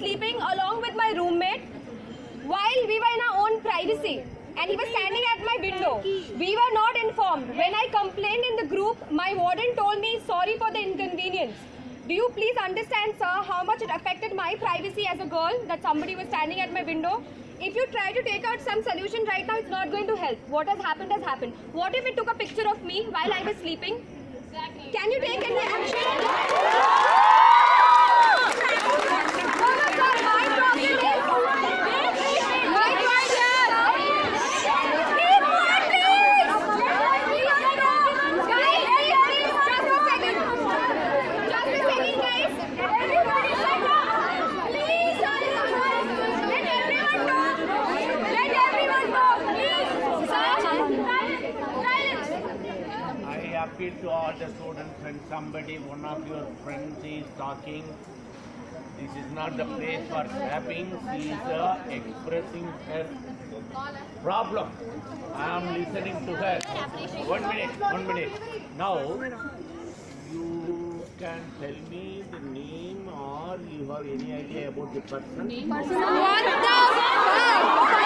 sleeping along with my roommate while we were in our own privacy. And he was standing at my window. We were not informed. When I complained in the group, my warden told me sorry for the inconvenience. Do you please understand, sir, how much it affected my privacy as a girl that somebody was standing at my window? If you try to take out some solution right now, it's not going to help. What has happened has happened. What if it took a picture of me while I was sleeping? Can you take any action? I appeal to all the students when somebody, one of your friends is talking, this is not the place for clapping, she is uh, expressing her problem. I am listening to her. One minute, one minute. Now, you can tell me the name or you have any idea about the person? Fuck?